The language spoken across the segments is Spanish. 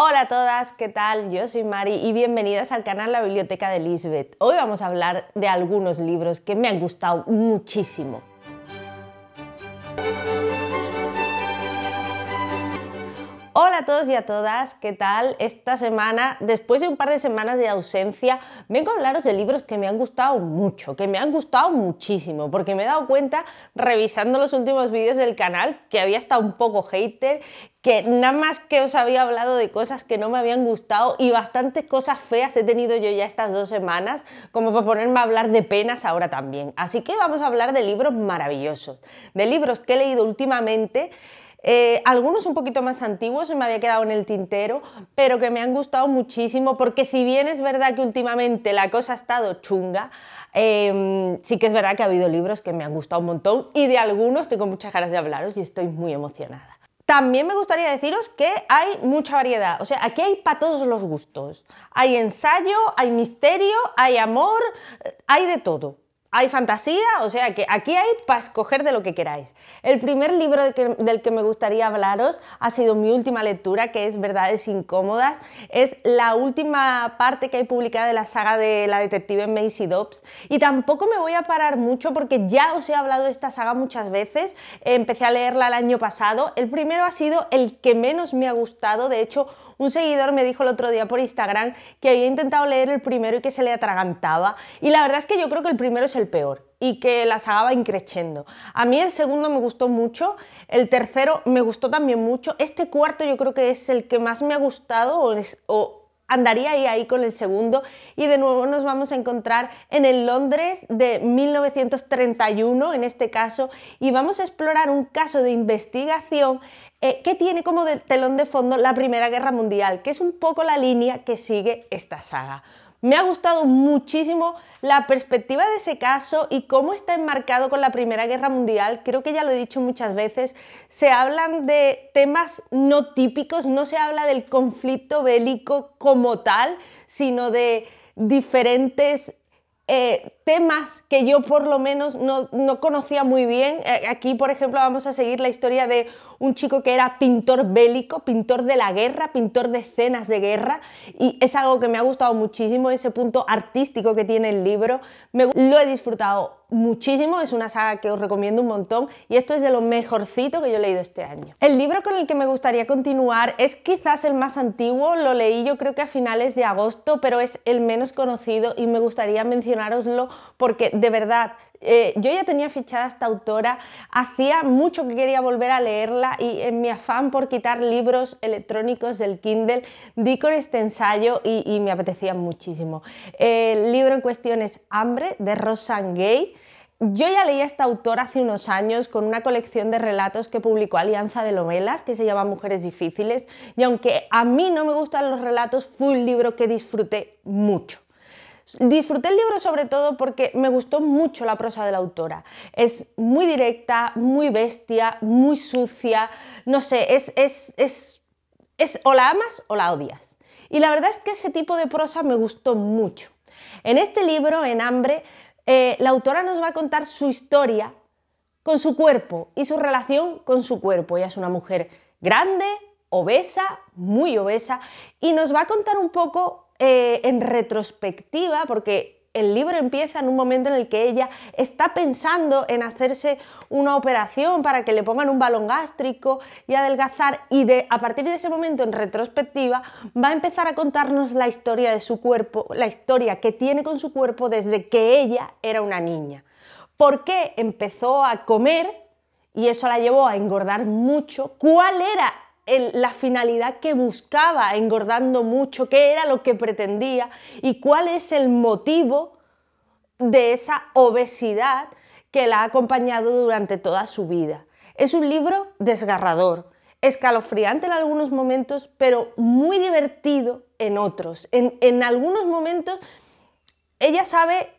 Hola a todas, ¿qué tal? Yo soy Mari y bienvenidas al canal La Biblioteca de Lisbeth. Hoy vamos a hablar de algunos libros que me han gustado muchísimo. Hola a todos y a todas, ¿qué tal? Esta semana, después de un par de semanas de ausencia, vengo a hablaros de libros que me han gustado mucho, que me han gustado muchísimo, porque me he dado cuenta, revisando los últimos vídeos del canal, que había estado un poco hater, que nada más que os había hablado de cosas que no me habían gustado y bastantes cosas feas he tenido yo ya estas dos semanas, como para ponerme a hablar de penas ahora también. Así que vamos a hablar de libros maravillosos, de libros que he leído últimamente eh, algunos un poquito más antiguos, me había quedado en el tintero, pero que me han gustado muchísimo, porque si bien es verdad que últimamente la cosa ha estado chunga, em, sí que es verdad que ha habido libros que me han gustado un montón y de algunos tengo muchas ganas de hablaros y estoy muy emocionada. También me gustaría deciros que hay mucha variedad, o sea, aquí hay para todos los gustos. Hay ensayo, hay misterio, hay amor, hay de todo. Hay fantasía, o sea que aquí hay para escoger de lo que queráis. El primer libro del que me gustaría hablaros ha sido mi última lectura, que es Verdades Incómodas. Es la última parte que hay publicada de la saga de la detective Macy Dobbs. Y tampoco me voy a parar mucho porque ya os he hablado de esta saga muchas veces. Empecé a leerla el año pasado. El primero ha sido el que menos me ha gustado. De hecho, un seguidor me dijo el otro día por Instagram que había intentado leer el primero y que se le atragantaba. Y la verdad es que yo creo que el primero es el peor y que la saga va increciendo. A mí el segundo me gustó mucho, el tercero me gustó también mucho, este cuarto yo creo que es el que más me ha gustado o, o andaría ahí, ahí con el segundo y de nuevo nos vamos a encontrar en el Londres de 1931 en este caso y vamos a explorar un caso de investigación eh, que tiene como telón de fondo la Primera Guerra Mundial, que es un poco la línea que sigue esta saga. Me ha gustado muchísimo la perspectiva de ese caso y cómo está enmarcado con la Primera Guerra Mundial. Creo que ya lo he dicho muchas veces. Se hablan de temas no típicos, no se habla del conflicto bélico como tal, sino de diferentes eh, temas que yo por lo menos no, conocía muy bien. Eh, aquí, por ejemplo, vamos a seguir la historia de un chico que era pintor bélico, pintor de la guerra, pintor de escenas de guerra, y es algo que me ha gustado muchísimo, ese punto artístico que tiene el libro. Me, lo he disfrutado muchísimo, es una saga que os recomiendo un montón y esto es de lo mejorcito que yo he leído este año. El libro con el que me gustaría continuar es quizás el más antiguo, lo leí yo creo que a finales de agosto, pero es el menos conocido y me gustaría mencionároslo porque de verdad eh, yo ya tenía fichada esta autora, hacía mucho que quería volver a leerla y en mi afán por quitar libros electrónicos del Kindle di con este ensayo y, me apetecía muchísimo. El libro en cuestión es Hambre de Rosanne Gay. Yo ya leí a esta autora hace unos años con una colección de relatos que publicó Alianza de Novelas que se llama Mujeres Difíciles y aunque a mí no me gustan los relatos, fue un libro que disfruté mucho. Disfruté el libro sobre todo porque me gustó mucho la prosa de la autora. Es muy directa, muy bestia, muy sucia, no sé, es, es, es, es o la amas o la odias. Y la verdad es que ese tipo de prosa me gustó mucho. En este libro, En hambre, eh, la autora nos va a contar su historia con su cuerpo y su relación con su cuerpo. Ella es una mujer grande, obesa, muy obesa, y nos va a contar un poco eh, en retrospectiva, porque el libro empieza en un momento en el que ella está pensando en hacerse una operación para que le pongan un balón gástrico y adelgazar y de, a partir de ese momento en retrospectiva va a empezar a contarnos la historia de su cuerpo, la historia que tiene con su cuerpo desde que ella era una niña. ¿Por qué empezó a comer y eso la llevó a engordar mucho? ¿Cuál era la finalidad que buscaba engordando mucho, qué era lo que pretendía y cuál es el motivo de esa obesidad que la ha acompañado durante toda su vida. Es un libro desgarrador, escalofriante en algunos momentos, pero muy divertido en otros. En, en algunos momentos ella sabe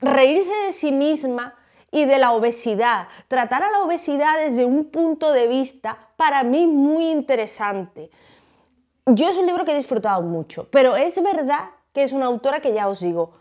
reírse de sí misma y de la obesidad. Tratar a la obesidad desde un punto de vista para mí muy interesante. Yo es un libro que he disfrutado mucho, pero es verdad que es una autora que ya os digo,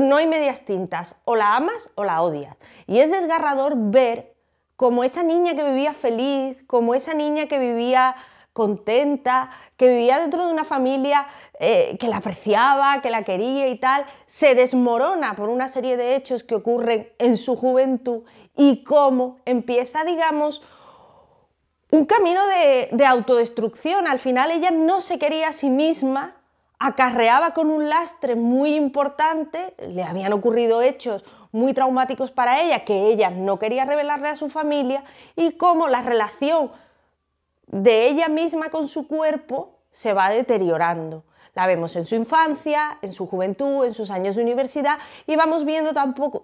no hay medias tintas, o la amas o la odias. Y es desgarrador ver como esa niña que vivía feliz, como esa niña que vivía contenta, que vivía dentro de una familia eh, que la apreciaba, que la quería y tal, se desmorona por una serie de hechos que ocurren en su juventud y cómo empieza, digamos, un camino de, autodestrucción. Al final ella no se quería a sí misma, acarreaba con un lastre muy importante, le habían ocurrido hechos muy traumáticos para ella que ella no quería revelarle a su familia y cómo la relación de ella misma con su cuerpo se va deteriorando. La vemos en su infancia, en su juventud, en sus años de universidad y vamos viendo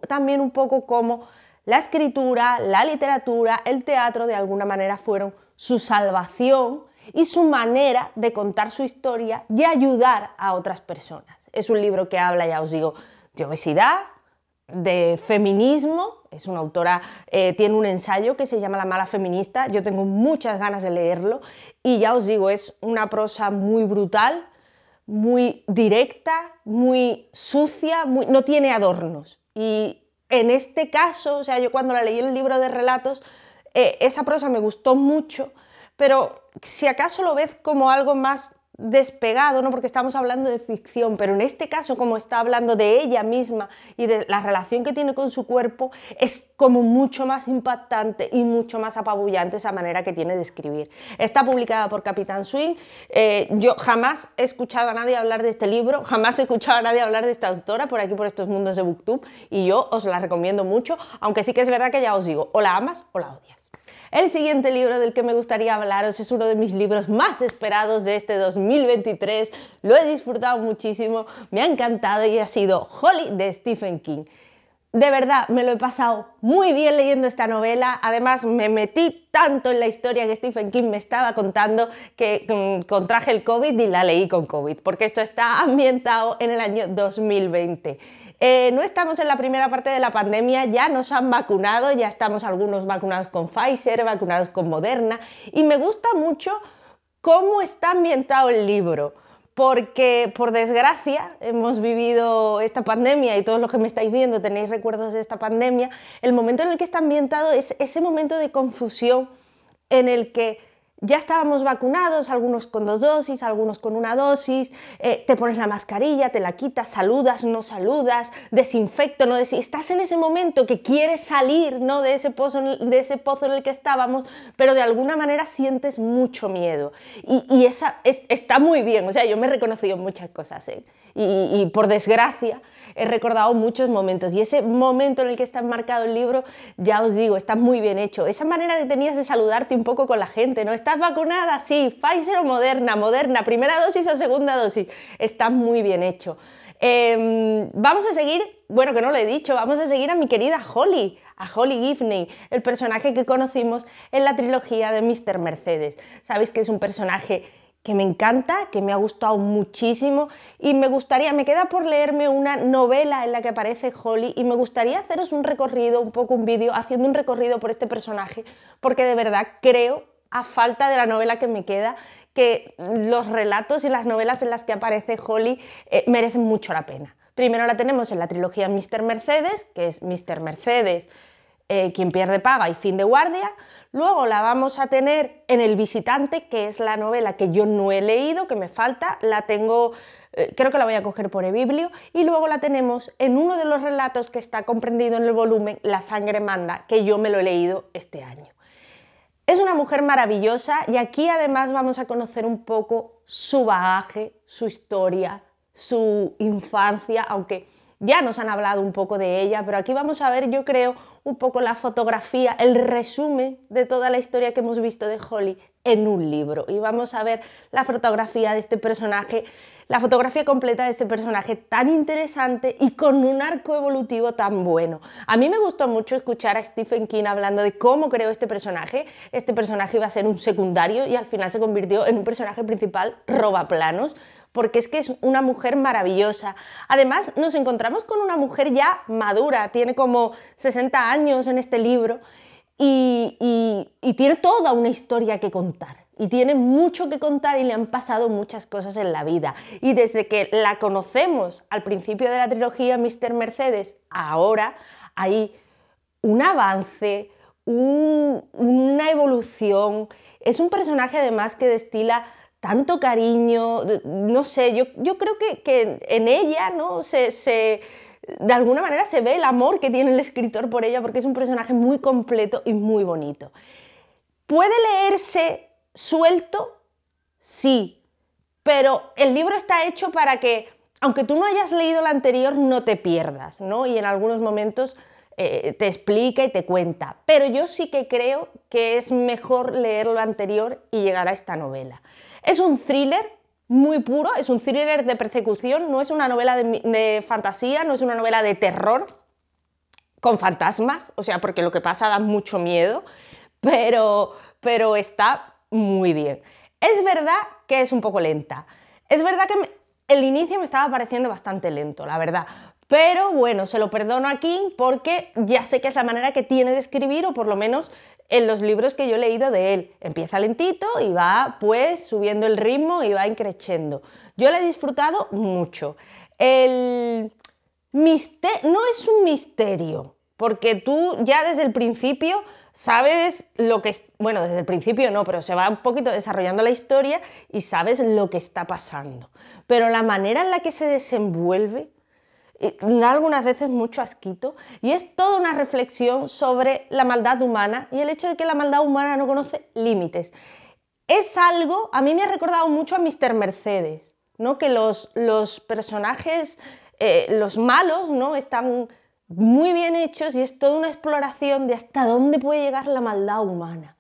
también un poco cómo la escritura, la literatura, el teatro de alguna manera fueron su salvación y su manera de contar su historia y ayudar a otras personas. Es un libro que habla, ya os digo, de obesidad, de feminismo, es una autora, eh, tiene un ensayo que se llama La mala feminista, yo tengo muchas ganas de leerlo. Y ya os digo, es una prosa muy brutal, muy directa, muy sucia, no tiene adornos. Y en este caso, o sea, yo cuando la leí en el libro de relatos, eh, esa prosa me gustó mucho, pero si acaso lo ves como algo más despegado, ¿no? porque estamos hablando de ficción, pero en este caso, como está hablando de ella misma y de la relación que tiene con su cuerpo, es como mucho más impactante y mucho más apabullante esa manera que tiene de escribir. Está publicada por Capitán Swing. Eh, yo jamás he escuchado a nadie hablar de este libro, jamás he escuchado a nadie hablar de esta autora por aquí, por estos mundos de Booktube, y yo os la recomiendo mucho, aunque sí que es verdad que ya os digo, o la amas o la odias. El siguiente libro del que me gustaría hablaros es uno de mis libros más esperados de este 2023. Lo he disfrutado muchísimo, me ha encantado y ha sido Holly de Stephen King. De verdad, me lo he pasado muy bien leyendo esta novela. Además, me metí tanto en la historia que Stephen King me estaba contando que mm, contraje el COVID y la leí con COVID, porque esto está ambientado en el año 2020. Eh, no estamos en la primera parte de la pandemia, ya nos han vacunado, ya estamos algunos vacunados con Pfizer, vacunados con Moderna, y me gusta mucho cómo está ambientado el libro porque por desgracia hemos vivido esta pandemia y todos los que me estáis viendo tenéis recuerdos de esta pandemia, el momento en el que está ambientado es ese momento de confusión en el que ya estábamos vacunados, algunos con dos dosis, algunos con una dosis, eh, te pones la mascarilla, te la quitas, saludas, no saludas, desinfecto, no estás en ese momento que quieres salir ¿no? de, ese pozo, de ese pozo en el que estábamos, pero de alguna manera sientes mucho miedo. Y, esa está muy bien, o sea, yo me he reconocido en muchas cosas. ¿eh? Y, por desgracia he recordado muchos momentos y ese momento en el que está enmarcado el libro, ya os digo, está muy bien hecho. Esa manera que tenías de saludarte un poco con la gente, ¿no? ¿Estás vacunada? Sí, Pfizer o Moderna, Moderna, primera dosis o segunda dosis, está muy bien hecho. Em, vamos a seguir, bueno, que no lo he dicho, vamos a seguir a mi querida Holly, a Holly Gifney, el personaje que conocimos en la trilogía de Mr. Mercedes. Sabéis que es un personaje que me encanta, que me ha gustado muchísimo y me gustaría, me queda por leerme una novela en la que aparece Holly y me gustaría haceros un recorrido, un poco un vídeo, haciendo un recorrido por este personaje, porque de verdad creo, a falta de la novela que me queda, que los relatos y las novelas en las que aparece Holly eh, merecen mucho la pena. Primero la tenemos en la trilogía Mr. Mercedes, que es Mr. Mercedes, eh, quien pierde paga y fin de guardia. Luego la vamos a tener en El visitante, que es la novela que yo no he leído, que me falta, la tengo, eh, creo que la voy a coger por eBiblio. Y luego la tenemos en uno de los relatos que está comprendido en el volumen La sangre manda, que yo me lo he leído este año. Es una mujer maravillosa y aquí además vamos a conocer un poco su bagaje, su historia, su infancia, aunque ya nos han hablado un poco de ella, pero aquí vamos a ver, yo creo, un poco la fotografía, el resumen de toda la historia que hemos visto de Holly en un libro. Y vamos a ver la fotografía de este personaje, la fotografía completa de este personaje tan interesante y con un arco evolutivo tan bueno. A mí me gustó mucho escuchar a Stephen King hablando de cómo creó este personaje. Este personaje iba a ser un secundario y al final se convirtió en un personaje principal robaplanos porque es que es una mujer maravillosa. Además, nos encontramos con una mujer ya madura, tiene como 60 años en este libro y, tiene toda una historia que contar y tiene mucho que contar y le han pasado muchas cosas en la vida. Y desde que la conocemos al principio de la trilogía Mr. Mercedes, ahora hay un avance, una evolución. Es un personaje además que destila tanto cariño, no sé, yo, yo creo que, en ella ¿no? se, se, de alguna manera se ve el amor que tiene el escritor por ella porque es un personaje muy completo y muy bonito. ¿Puede leerse suelto? Sí, pero el libro está hecho para que, aunque tú no hayas leído el anterior, no te pierdas, ¿no? Y en algunos momentos eh, te explica y te cuenta. Pero yo sí que creo que es mejor leer lo anterior y llegar a esta novela. Es un thriller muy puro, es un thriller de persecución, no es una novela de, fantasía, no es una novela de terror con fantasmas, o sea, porque lo que pasa da mucho miedo, pero, pero está muy bien. Es verdad que es un poco lenta. Es verdad que el inicio me estaba pareciendo bastante lento, la verdad. Pero bueno, se lo perdono a King porque ya sé que es la manera que tiene de escribir, o por lo menos en los libros que yo he leído de él. Empieza lentito y va pues subiendo el ritmo y va increciendo. Yo lo he disfrutado mucho. El misterio no es un misterio, porque tú ya desde el principio sabes lo que, bueno, desde el principio no, pero se va un poquito desarrollando la historia y sabes lo que está pasando. Pero la manera en la que se desenvuelve algunas veces mucho asquito y es toda una reflexión sobre la maldad humana y el hecho de que la maldad humana no conoce límites. Es algo, a mí me ha recordado mucho a Mr. Mercedes, ¿no? que los, los personajes, eh, los malos, ¿no? están muy bien hechos y es toda una exploración de hasta dónde puede llegar la maldad humana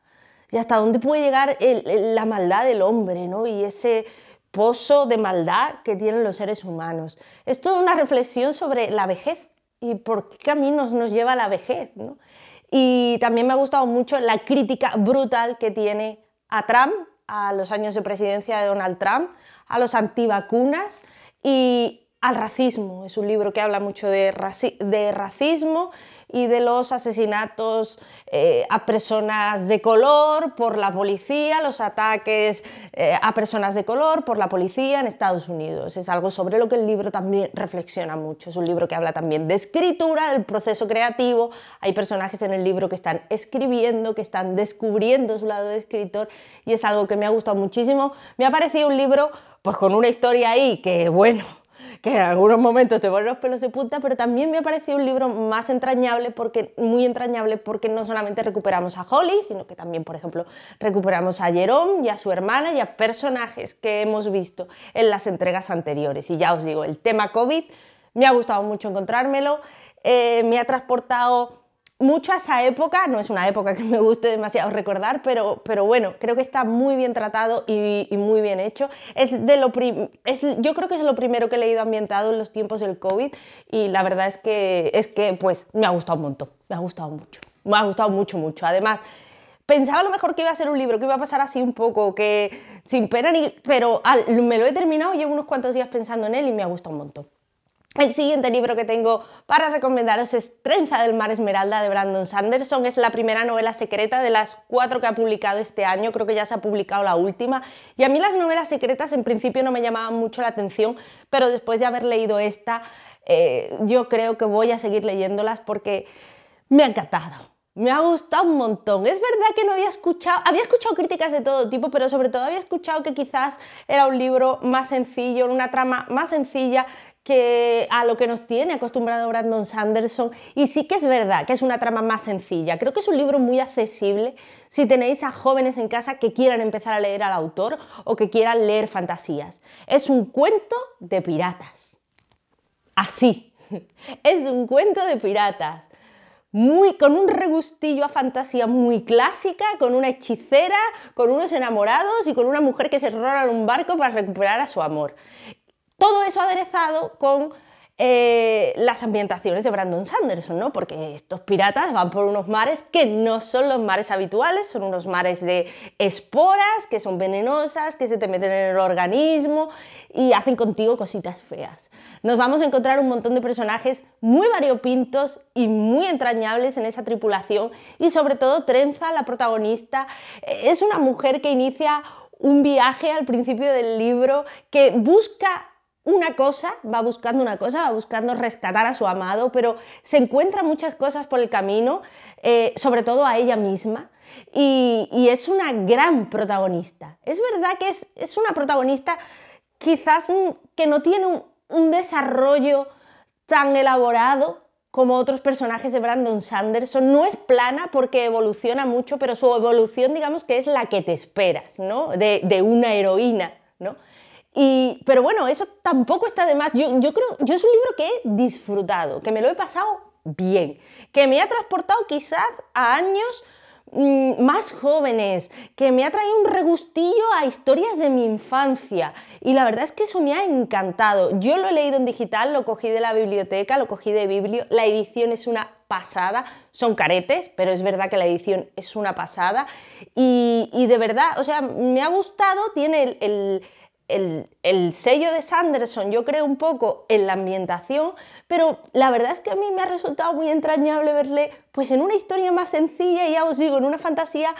y hasta dónde puede llegar la maldad del hombre ¿no? y ese pozo de maldad que tienen los seres humanos. Es toda una reflexión sobre la vejez y por qué caminos nos lleva la vejez. Y también me ha gustado mucho la crítica brutal que tiene a Trump, a los años de presidencia de Donald Trump, a los antivacunas y al racismo. Es un libro que habla mucho de, de racismo y de los asesinatos eh, a personas de color por la policía, los ataques eh, a personas de color por la policía en Estados Unidos. Es algo sobre lo que el libro también reflexiona mucho. Es un libro que habla también de escritura, del proceso creativo. Hay personajes en el libro que están escribiendo, que están descubriendo su lado de escritor y es algo que me ha gustado muchísimo. Me ha parecido un libro pues con una historia ahí que, bueno, que en algunos momentos te ponen los pelos de punta, pero también me ha parecido un libro más entrañable, porque, muy entrañable, porque no solamente recuperamos a Holly, sino que también, por ejemplo, recuperamos a Jerome y a su hermana y a personajes que hemos visto en las entregas anteriores. Y ya os digo, el tema COVID me ha gustado mucho encontrármelo, eh, me ha transportado mucho a esa época, no es una época que me guste demasiado recordar, pero, pero bueno, creo que está muy bien tratado y, muy bien hecho. Es de lo es, yo creo que es lo primero que he leído ambientado en los tiempos del COVID y la verdad es que, es que pues me ha gustado un montón, me ha gustado mucho, me ha gustado mucho, mucho. Además, pensaba a lo mejor que iba a ser un libro, que iba a pasar así un poco, que sin pena ni... pero me lo he terminado, llevo unos cuantos días pensando en él y me ha gustado un montón. El siguiente libro que tengo para recomendaros es Trenza del Mar Esmeralda de Brandon Sanderson. Es la primera novela secreta de las cuatro que ha publicado este año. Creo que ya se ha publicado la última. Y a mí las novelas secretas en principio no me llamaban mucho la atención, pero después de haber leído esta, eh, yo creo que voy a seguir leyéndolas porque me ha encantado. Me ha gustado un montón. Es verdad que no había escuchado, había escuchado críticas de todo tipo, pero sobre todo había escuchado que quizás era un libro más sencillo, una trama más sencilla, que a lo que nos tiene acostumbrado Brandon Sanderson. Y sí que es verdad que es una trama más sencilla. Creo que es un libro muy accesible si tenéis a jóvenes en casa que quieran empezar a leer al autor o que quieran leer fantasías. Es un cuento de piratas. Así. Es un cuento de piratas. Muy, con un regustillo a fantasía muy clásica, con una hechicera, con unos enamorados y con una mujer que se roba en un barco para recuperar a su amor. Todo eso aderezado con eh, las ambientaciones de Brandon Sanderson, ¿no? Porque estos piratas van por unos mares que no son los mares habituales, son unos mares de esporas, que son venenosas, que se te meten en el organismo y hacen contigo cositas feas. Nos vamos a encontrar un montón de personajes muy variopintos y muy entrañables en esa tripulación y sobre todo Trenza, la protagonista, es una mujer que inicia un viaje al principio del libro que busca una cosa, va buscando una cosa, va buscando rescatar a su amado, pero se encuentra muchas cosas por el camino, eh, sobre todo a ella misma, y, es una gran protagonista. Es verdad que es, una protagonista quizás que no tiene un desarrollo tan elaborado como otros personajes de Brandon Sanderson. No es plana porque evoluciona mucho, pero su evolución, digamos que es la que te esperas, ¿no? De, una heroína, ¿no? Pero bueno, eso tampoco está de más. Yo, creo, yo es un libro que he disfrutado, que me lo he pasado bien, que me ha transportado quizás a años Mm, más jóvenes, que me ha traído un regustillo a historias de mi infancia. Y la verdad es que eso me ha encantado. Yo lo he leído en digital, lo cogí de la biblioteca, lo cogí de Biblio. La edición es una pasada. Son caretes, pero es verdad que la edición es una pasada. Y, de verdad, o sea, me ha gustado, tiene el, sello de Sanderson, yo creo un poco en la ambientación, pero la verdad es que a mí me ha resultado muy entrañable verle pues en una historia más sencilla, ya os digo, en una fantasía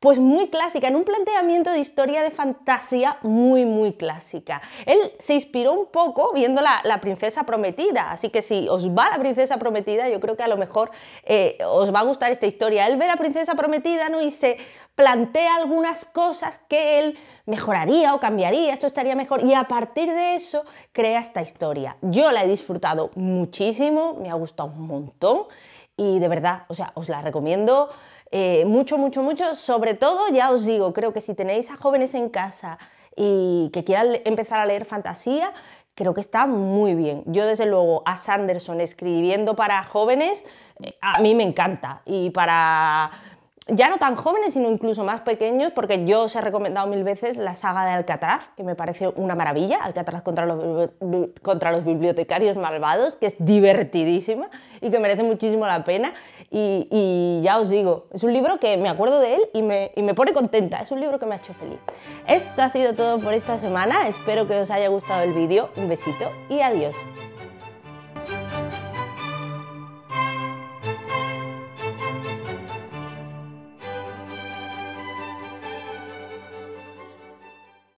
pues muy clásica, en un planteamiento de historia de fantasía muy, muy clásica. Él se inspiró un poco viendo la, princesa prometida, así que si os va la princesa prometida, yo creo que a lo mejor eh, os va a gustar esta historia. Él ve la princesa prometida ¿no? y se plantea algunas cosas que él mejoraría o cambiaría, esto estaría mejor, y a partir de eso crea esta historia. Yo la he disfrutado muchísimo, me ha gustado un montón y de verdad, o sea, os la recomiendo eh, mucho, mucho, mucho. Sobre todo, ya os digo, creo que si tenéis a jóvenes en casa y que quieran empezar a leer fantasía, creo que está muy bien. Yo desde luego a Sanderson escribiendo para jóvenes, eh, a mí me encanta. Y para ya no tan jóvenes, sino incluso más pequeños, porque yo os he recomendado mil veces la saga de Alcatraz, que me parece una maravilla, Alcatraz contra los, contra los bibliotecarios malvados, que es divertidísima y que merece muchísimo la pena. Y, ya os digo, es un libro que me acuerdo de él y me, y me pone contenta, es un libro que me ha hecho feliz. Esto ha sido todo por esta semana, espero que os haya gustado el vídeo, un besito y adiós.